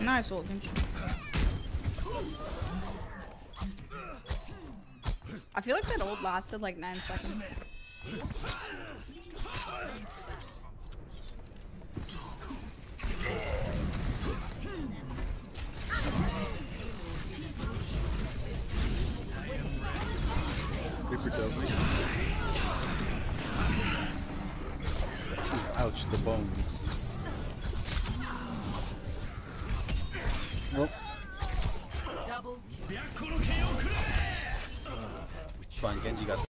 Nice ult. I feel like that ult lasted like 9 seconds. Reaper dove おっ。ワンゲンジが。